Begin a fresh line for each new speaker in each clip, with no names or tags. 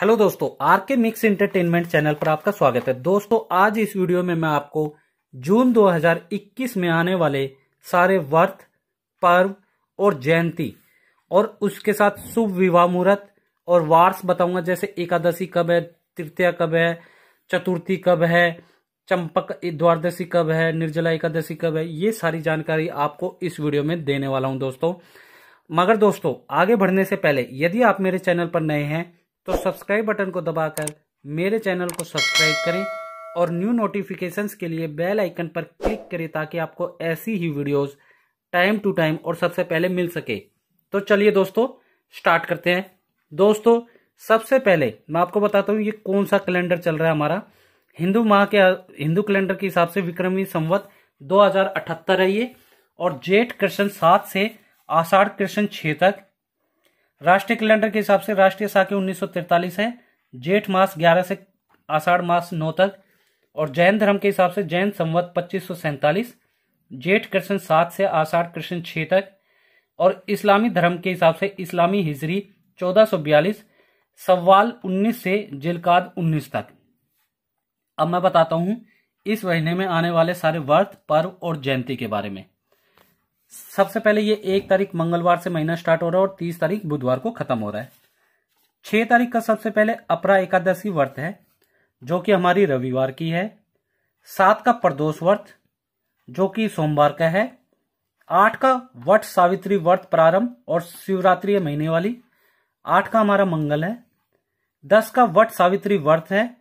Hello दोस्तों are के mix entertainment channel पर आपका स्वागत है। दोस्तों, आज इस वीडियो में मैं आपको जून 2021 में आने वाले सारे व्रत, पर्व और जयंती और उसके साथ शुभ विवाह मुहूर्त और वार्स बताऊँगा। जैसे एकादशी कब है, तृतीया कब है, चतुर्थी कब है, चंपक द्वादशी कब है, निर्जला एकादशी कब है, ये सारी जानकारी आपको इस वीडियो में देने वाला हूँ दोस्तों। मगर दोस्तों, आगे बढ़ने से पहले, यदि आप मेरे चैनल पर नए हैं तो सब्सक्राइब बटन को दबाकर मेरे चैनल को सब्सक्राइब करें और न्यू नोटिफिकेशंस के लिए बेल आइकन पर क्लिक करें ताकि आपको ऐसी ही वीडियोस टाइम टू टाइम और सबसे पहले मिल सके। तो चलिए दोस्तों, स्टार्ट करते हैं। दोस्तों, सबसे पहले मैं आपको बताता हूँ ये कौन सा कैलेंडर चल रहा है हमारा। हिंदू माह के, हिंदू कैलेंडर के हिसाब से विक्रमी संवत दो हज़ार अठहत्तर है ये और जेठ कृष्ण सात से आषाढ़ कृष्ण छह तक राष्ट्रीय कैलेंडर के हिसाब से राष्ट्रीय साके उन्नीस है, जेठ मास 11 से आषाढ़ मास 9 तक, और जैन धर्म के हिसाब से जैन संवत पच्चीस जेठ कृष्ण सात से आषाढ़ कृष्ण छह तक, और इस्लामी धर्म के हिसाब से इस्लामी हिजरी 1442 सवाल 19 से जिलकाद 19 तक। अब मैं बताता हूँ, इस महीने में आने वाले सारे व्रत, पर्व और जयंती के बारे में। सबसे पहले ये एक तारीख मंगलवार से महीना स्टार्ट हो रहा है और तीस तारीख बुधवार को खत्म हो रहा है। छह तारीख का सबसे पहले अपरा एकादशी व्रत है, जो कि हमारी रविवार की है। सात का प्रदोष व्रत, जो कि सोमवार का है। आठ का वट सावित्री व्रत प्रारंभ और शिवरात्रि महीने वाली। आठ का हमारा मंगल है। दस का वट सावित्री व्रत है,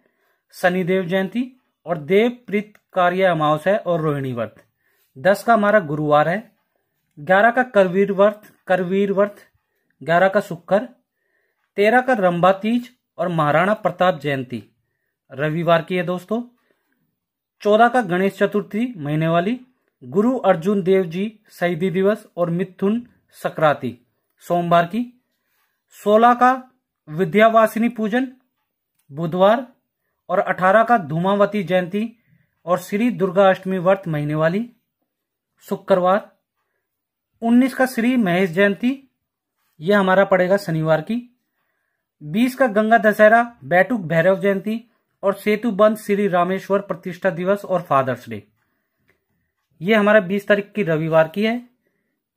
शनिदेव जयंती और देव प्रीत कार्य अमावस है और रोहिणी व्रत। दस का हमारा गुरुवार है। ग्यारह का करवीर व्रत करवीर व्रत ग्यारह का शुक्र, तेरह का रंबा तीज और महाराणा प्रताप जयंती। रविवार की है दोस्तों। चौदह का गणेश चतुर्थी महीने वाली गुरु अर्जुन देव जी शहीदी दिवस और मिथुन सक्रांति सोमवार की। सोलह का विद्यावासिनी पूजन बुधवार और अठारह का धूमावती जयंती और श्री दुर्गा अष्टमी व्रत महीने वाली शुक्रवार। उन्नीस का श्री महेश जयंती, यह हमारा पड़ेगा शनिवार की। बीस का गंगा दशहरा बैठुक भैरव जयंती और सेतु बंद श्री रामेश्वर प्रतिष्ठा दिवस और फादर्स डे। यह हमारा बीस तारीख की रविवार की है।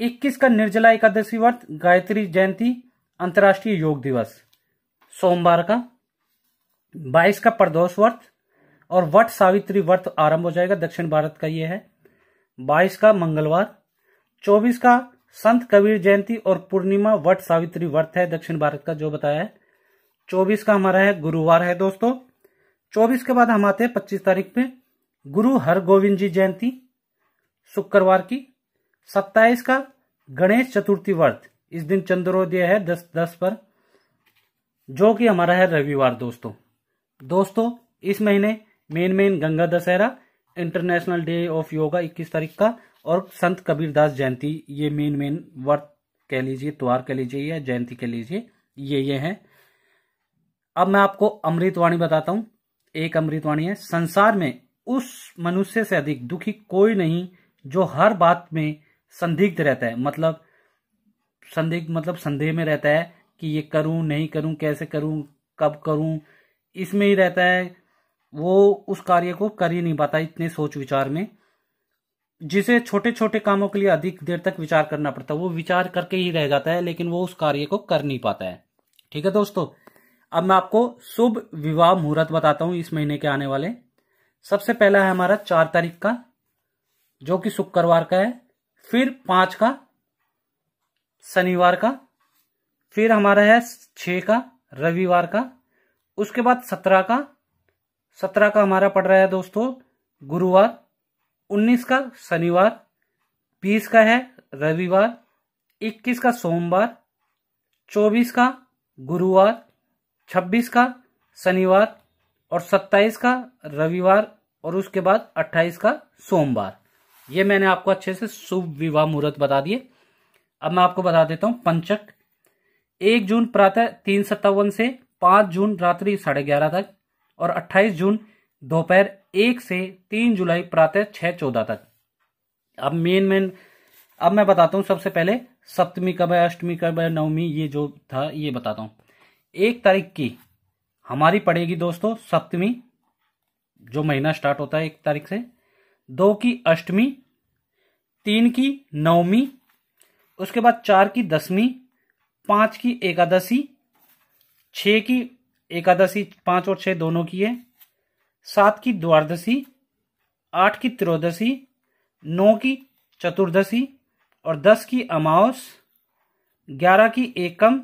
इक्कीस का निर्जला एकादशी व्रत, गायत्री जयंती, अंतर्राष्ट्रीय योग दिवस। सोमवार का। बाईस का प्रदोष व्रत और वट सावित्री व्रत आरंभ हो जाएगा। दक्षिण भारत का यह है। बाईस का मंगलवार। चौबीस का संत कबीर जयंती और पूर्णिमा वट सावित्री व्रत है दक्षिण भारत का, जो बताया है। चौबीस का हमारा है गुरुवार है दोस्तों। चौबीस के बाद हम आते हैं पच्चीस तारीख पे गुरु हर गोविंद जी जयंती, शुक्रवार की। सत्ताईस का गणेश चतुर्थी व्रत, इस दिन चंद्रोदय है दस दस पर, जो कि हमारा है रविवार दोस्तों। दोस्तों, इस महीने main main Ganga Dussehra, international day of yoga 21 तारीख का और संत कबीरदास जयंती, ये मेन मेन वर्त कह लीजिए, त्योहार कह लीजिए या जयंती कह लीजिए, ये ये है। अब मैं आपको अमृतवाणी बताता हूँ। एक अमृतवाणी है। संसार में उस मनुष्य से अधिक दुखी कोई नहीं जो हर बात में संदिग्ध रहता है। मतलब संदिग्ध मतलब संदेह में रहता है कि ये करूँ, नहीं करूँ, कैसे करूँ, कब करूँ, इसमें ही रहता है। वो उस कार्य को कर ही नहीं पाता इतने सोच विचार में। जिसे छोटे छोटे कामों के लिए अधिक देर तक विचार करना पड़ता है, वो विचार करके ही रह जाता है, लेकिन वो उस कार्य को कर नहीं पाता है। ठीक है दोस्तों? अब मैं आपको शुभ विवाह मुहूर्त बताता हूँ इस महीने के आने वाले। सबसे पहला है हमारा चार तारीख का, जो कि शुक्रवार का है। फिर पाँच का, शनिवार का। फिर हमारा है छ का, रविवार का। उसके बाद सत्रह का। सत्रह का हमारा पड़ रहा है दोस्तों, गुरुवार। उन्नीस का शनिवार, बीस का है रविवार, इक्कीस का सोमवार, चौबीस का गुरुवार, छब्बीस का शनिवार और सत्ताईस का रविवार और उसके बाद अट्ठाईस का सोमवार। ये मैंने आपको अच्छे से शुभ विवाह मुहूर्त बता दिए। अब मैं आपको बता देता हूँ पंचक। एक जून प्रातः तीन सत्तावन से पाँच जून रात्रि साढ़े ग्यारह तक और अट्ठाईस जून दोपहर एक से तीन जुलाई प्रातः छह चौदह तक। अब मेन मेन अब मैं बताता हूँ सबसे पहले सप्तमी कब है, अष्टमी कब है, नवमी, ये जो था, ये बताता हूँ। एक तारीख की हमारी पड़ेगी दोस्तों सप्तमी, जो महीना स्टार्ट होता है एक तारीख से। दो की अष्टमी, तीन की नवमी, उसके बाद चार की दसवीं, पाँच की एकादशी छ की एकादशी, पाँच और छह दोनों की है। सात की द्वादशी, आठ की त्रयोदशी, नौ की चतुर्दशी और दस की अमावस, ग्यारह की एकम,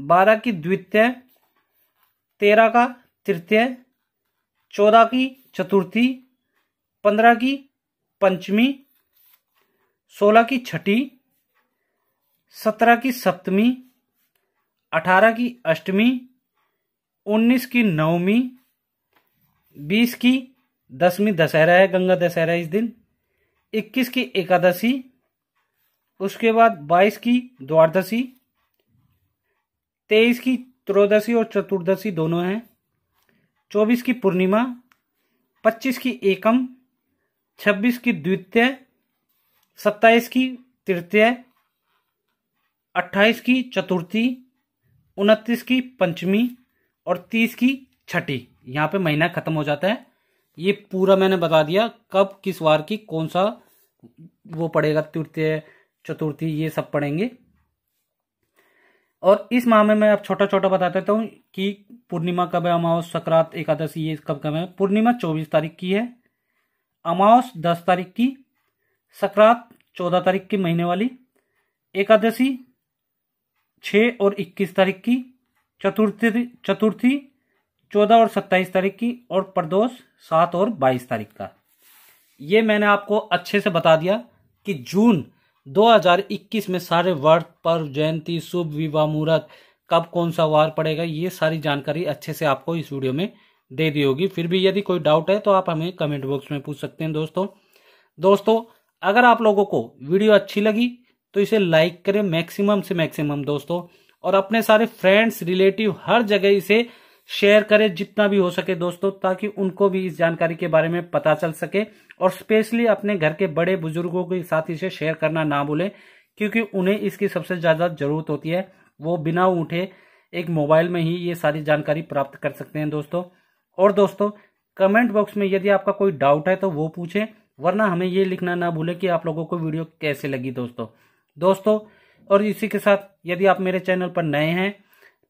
बारह की द्वितीय, तेरह का तृतीय, चौदह की चतुर्थी, पंद्रह की पंचमी, सोलह की छठी, सत्रह की सप्तमी, अठारह की अष्टमी, उन्नीस की नवमी बीस की दसवीं दशहरा है, गंगा दशहरा इस दिन। इक्कीस की एकादशी, उसके बाद बाईस की द्वादशी, तेईस की त्रयोदशी और चतुर्दशी दोनों हैं। चौबीस की पूर्णिमा, पच्चीस की एकम, छब्बीस की द्वितीय, सत्ताईस की तृतीय, अट्ठाईस की चतुर्थी, उनतीस की पंचमी और तीस की छठी। यहाँ पे महीना खत्म हो जाता है। ये पूरा मैंने बता दिया कब, किस वार की, कौन सा वो पड़ेगा, तृतीय, चतुर्थी, ये सब पढ़ेंगे। और इस माह में मैं अब छोटा छोटा बता देता हूँ कि पूर्णिमा कब है अमावस सकरात, एकादशी, ये कब कब है। पूर्णिमा चौबीस तारीख की है अमावस दस तारीख की, सकरात चौदह तारीख की महीने वाली, एकादशी छ और इक्कीस तारीख की, चतुर्थी चतुर्थी चौदह और सत्ताईस तारीख की और प्रदोष सात और बाईस तारीख का। ये मैंने आपको अच्छे से बता दिया कि जून 2021 में सारे वर्ष पर्व, जयंती, शुभ, विवाह, मुहूर्त कब कौन सा वार पड़ेगा, ये सारी जानकारी अच्छे से आपको इस वीडियो में दे दी होगी। फिर भी यदि कोई डाउट है तो आप हमें कमेंट बॉक्स में पूछ सकते हैं दोस्तों। दोस्तों, अगर आप लोगों को वीडियो अच्छी लगी तो इसे लाइक करें मैक्सिमम से मैक्सिमम दोस्तों और अपने सारे फ्रेंड्स, रिलेटिव हर जगह इसे शेयर करें जितना भी हो सके दोस्तों, ताकि उनको भी इस जानकारी के बारे में पता चल सके और स्पेशली अपने घर के बड़े बुज़ुर्गों के साथ इसे शेयर करना ना भूलें, क्योंकि उन्हें इसकी सबसे ज़्यादा ज़रूरत होती है। वो बिना उठे एक मोबाइल में ही ये सारी जानकारी प्राप्त कर सकते हैं दोस्तों। और दोस्तों, कमेंट बॉक्स में यदि आपका कोई डाउट है तो वो पूछें, वरना हमें ये लिखना ना भूलें कि आप लोगों को वीडियो कैसे लगी दोस्तों। दोस्तों, और इसी के साथ यदि आप मेरे चैनल पर नए हैं,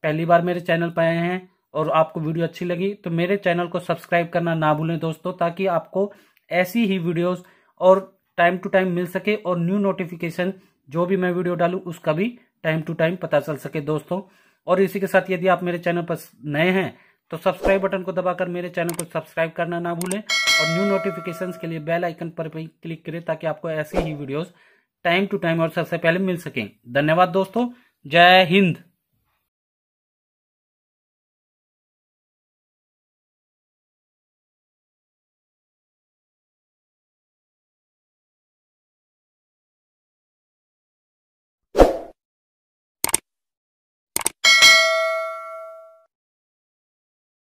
पहली बार मेरे चैनल पर आए हैं और आपको वीडियो अच्छी लगी तो मेरे चैनल को सब्सक्राइब करना ना भूलें दोस्तों, ताकि आपको ऐसी ही वीडियोस और टाइम टू टाइम मिल सके और न्यू नोटिफिकेशन जो भी मैं वीडियो डालूं, उसका भी टाइम टू टाइम पता चल सके दोस्तों। और इसी के साथ यदि आप मेरे चैनल पर नए हैं तो सब्सक्राइब बटन को दबाकर मेरे चैनल को सब्सक्राइब करना ना भूलें और न्यू नोटिफिकेशंस के लिए बेल आइकन पर भी क्लिक करें, ताकि आपको ऐसी ही वीडियोस टाइम टू टाइम और सबसे पहले मिल सकें। धन्यवाद दोस्तों। जय हिंद।